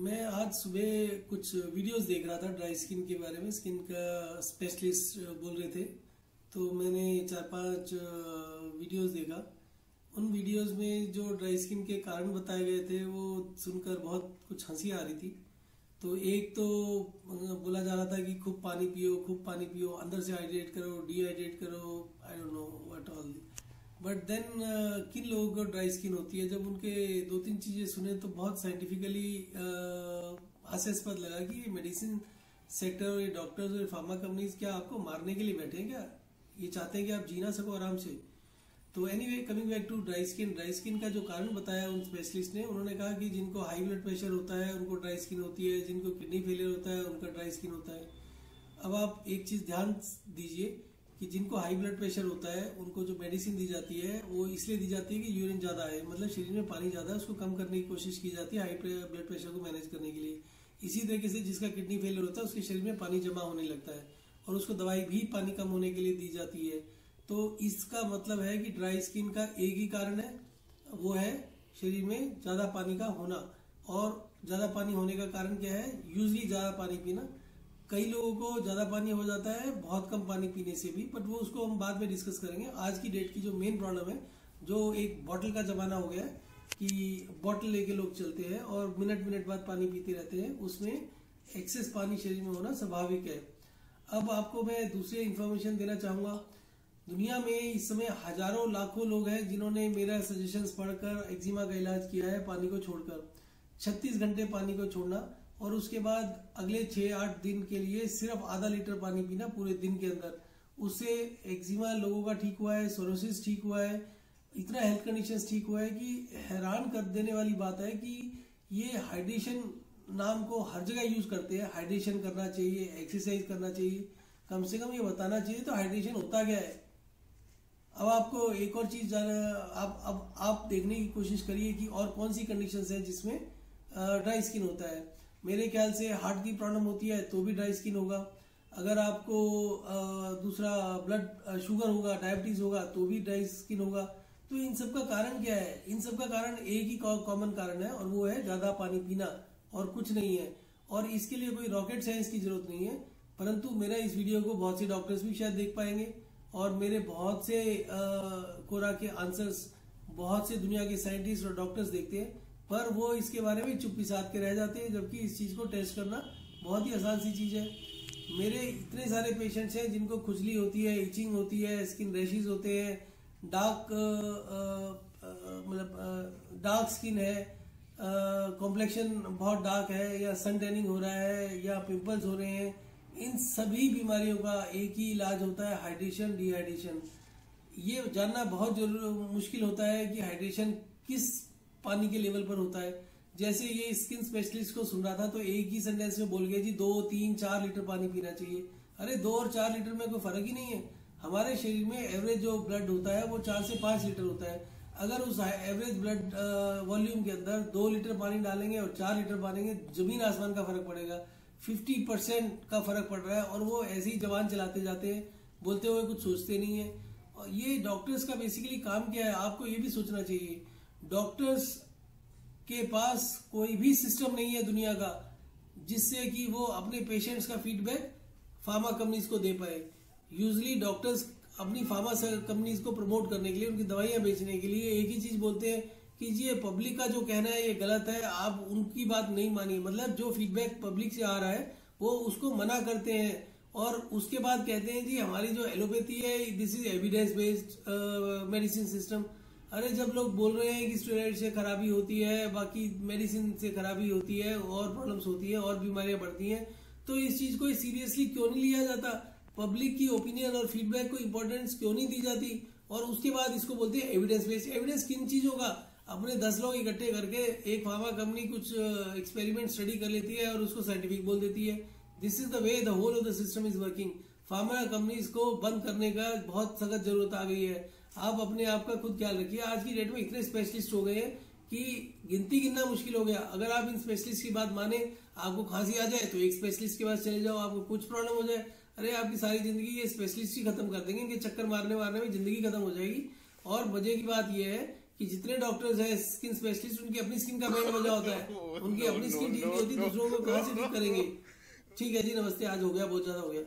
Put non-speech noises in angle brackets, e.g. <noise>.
मैं आज सुबह कुछ वीडियोस देख रहा था ड्राई स्किन के बारे में स्किन का स्पेशलिस्ट बोल रहे थे। तो मैंने चार पाँच वीडियोस देखा। उन वीडियोस में जो ड्राई स्किन के कारण बताए गए थे, वो सुनकर बहुत कुछ हँसी आ रही थी। तो एक तो बोला जा रहा था कि खूब पानी पियो, खूब पानी पियो, अंदर से हाइड्रेट करो डिहाइड्रेट करो I don't know what all but then किन लोगों को ड्राई स्किन होती है? जब उनके दो तीन चीज़ें सुने तो बहुत साइंटिफिकली uh, हास्यास्पद लगा कि मेडिसिन सेक्टर और डॉक्टर्स और फार्मा कंपनीज़ क्या आपको मारने के लिए बैठे हैं क्या? ये चाहते हैं कि आप जी ना सको आराम से। तो anyway coming back to dry skin dry skin का जो कारण बताया उन स्पेशलिस्ट ने उन्होंने कहा कि जिनको हाई ब्लड प्रेशर होता है उनको ड्राई स्किन होती है जिनको किडनी फेलियर होता है उनका ड्राई स्किन होता है। अब आप एक चीज़ ध्यान दीजिए कि जिनको हाई ब्लड प्रेशर होता है, उनको जो मेडिसिन दी जाती है, वो इसलिए दी जाती है कि यूरिन ज़्यादा है मतलब शरीर में पानी ज़्यादा है, उसको कम करने की कोशिश की जाती है हाई ब्लड प्रेशर को मैनेज करने के लिए। इसी तरीके से जिसका किडनी फेलियर होता है, उसके शरीर में पानी जमा होने लगता है और उसको दवाई भी पानी कम होने के लिए दी जाती है। तो इसका मतलब है कि ड्राई स्किन का एक ही कारण है, वो है शरीर में ज़्यादा पानी का होना। और ज़्यादा पानी होने का कारण क्या है? यूजली ज़्यादा पानी पीना। कई लोगों को ज़्यादा पानी हो जाता है, बहुत कम पानी पीने से भी बट वो उसको हम बाद में डिस्कस करेंगे। आज की डेट की जो मेन प्रॉब्लम है, जो एक बॉटल का जमाना हो गया है कि बॉटल लेके लोग चलते हैं और मिनट मिनट बाद पानी पीते रहते हैं, उसमें एक्सेस पानी शरीर में होना स्वाभाविक है। अब आपको मैं दूसरी इन्फॉर्मेशन देना चाहूँगा। दुनिया में इस समय हज़ारों लाखों लोग हैं जिन्होंने मेरा सजेशन पढ़कर एक्जिमा का इलाज किया है पानी को छोड़कर। 36 घंटे पानी को छोड़ना और उसके बाद अगले छह, आठ दिन के लिए सिर्फ़ आधा लीटर पानी पीना पूरे दिन के अंदर। उससे एक्जिमा लोगों का ठीक हुआ है सोरोसिस ठीक हुआ है, इतना हेल्थ कंडीशन ठीक हुआ है कि हैरान कर देने वाली बात है कि ये हाइड्रेशन नाम को हर जगह यूज़ करते हैं। हाइड्रेशन करना चाहिए एक्सरसाइज करना चाहिए। कम से कम ये बताना चाहिए तो हाइड्रेशन होता क्या है? अब आपको एक और चीज़ आप, अब आप देखने की कोशिश करिए कि और कौन सी कंडीशंस है जिसमें ड्राई स्किन होता है। मेरे ख्याल से हार्ट की प्रॉब्लम होती है तो भी ड्राई स्किन होगा। अगर आपको दूसरा ब्लड शुगर होगा डायबिटीज़ होगा तो भी ड्राई स्किन होगा। तो इन सब का कारण क्या है? इन सब का कारण एक ही कॉमन कारण है और वो है ज़्यादा पानी पीना और कुछ नहीं है। और इसके लिए कोई रॉकेट साइंस की ज़रूरत नहीं है। परंतु मेरा इस वीडियो को बहुत से डॉक्टर्स भी शायद देख पाएँगे और मेरे बहुत से कोरा के आंसर्स बहुत से दुनिया के साइंटिस्ट और डॉक्टर्स देखते हैं। पर वो इसके बारे में चुप्पी साध के रह जाते हैं, जबकि इस चीज़ को टेस्ट करना बहुत ही आसान सी चीज़ है। मेरे इतने सारे पेशेंट्स हैं जिनको खुजली होती है इचिंग होती है स्किन रैशेज होते हैं डार्क मतलब डार्क स्किन है कॉम्प्लेक्शन बहुत डार्क है, या सन टैनिंग हो रहा है, या पिंपल्स हो रहे हैं, इन सभी बीमारियों का एक ही इलाज होता है हाइड्रेशन डिहाइड्रेशन ये जानना बहुत ज़रूर मुश्किल होता है कि हाइड्रेशन किस पानी के लेवल पर होता है। जैसे ये स्किन स्पेशलिस्ट को सुन रहा था तो एक ही सेंटेंस में बोल गया, जी, दो, तीन, चार लीटर पानी पीना चाहिए। अरे, दो और चार लीटर में कोई फ़र्क ही नहीं है। हमारे शरीर में एवरेज जो ब्लड होता है, वो चार से पाँच लीटर होता है। अगर उस एवरेज ब्लड वॉल्यूम के अंदर दो लीटर पानी डालेंगे और चार लीटर पालेंगे ज़मीन आसमान का फ़र्क पड़ेगा। फिफ्टी परसेंट का फ़र्क पड़ रहा है और वो ऐसे ही जवान चलाते जाते हैं, बोलते हुए कुछ सोचते नहीं है। और ये डॉक्टर्स का बेसिकली काम क्या है? आपको ये भी सोचना चाहिए डॉक्टर्स के पास कोई भी सिस्टम नहीं है दुनिया का, जिससे कि वो अपने पेशेंट्स का फीडबैक फार्मा कंपनीज़ को दे पाए। यूजली डॉक्टर्स अपनी फार्मा कंपनीज़ को प्रमोट करने के लिए, उनकी दवाइयाँ बेचने के लिए एक ही चीज़ बोलते हैं कि जी, ये पब्लिक का जो कहना है, ये गलत है, आप उनकी बात नहीं मानिए। मतलब जो फीडबैक पब्लिक से आ रहा है, वो उसको मना करते हैं और उसके बाद कहते हैं जी, हमारी जो एलोपैथी है this is evidence based medicine system अरे जब लोग बोल रहे हैं कि स्टेरॉइड से खराबी होती है, बाकी मेडिसिन से खराबी होती है, और प्रॉब्लम्स होती है, और बीमारियाँ बढ़ती हैं तो इस चीज़ को सीरियसली क्यों नहीं लिया जाता? पब्लिक की ओपिनियन और फीडबैक को इम्पोर्टेंस क्यों नहीं दी जाती? और उसके बाद इसको बोलते हैं एविडेंस बेस्ड एविडेंस किन चीज़ों का? अपने दस लोग इकट्ठे करके एक फार्मा कंपनी कुछ एक्सपेरिमेंट स्टडी कर लेती है और उसको साइंटिफिक बोल देती है। This is the way the whole of the system is working pharma companies को बंद करने का बहुत सख्त ज़रूरत आ गई है। आप अपने आप का खुद ख्याल रखिए। आज की डेट में इतने स्पेशलिस्ट हो गए हैं कि गिनती गिनना मुश्किल हो गया। अगर आप इन स्पेशलिस्ट की बात माने आपको खांसी आ जाए तो एक स्पेशलिस्ट के पास चले जाओ आपको कुछ प्रॉब्लम हो जाए। अरे आपकी सारी ज़िंदगी ये स्पेशलिस्ट ही खत्म कर देंगे। इनके चक्कर मारने मारने में ज़िंदगी खत्म हो जाएगी। और मज़े की बात यह है कि जितने डॉक्टर्स हैं स्किन स्पेशलिस्ट उनकी अपनी स्किन का बैंड बजा होता है। <laughs> उनकी अपनी स्किन ठीक नहीं होती दूसरों को कहाँ से ठीक करेंगे? ठीक है जी नमस्ते आज हो गया बहुत ज़्यादा हो गया।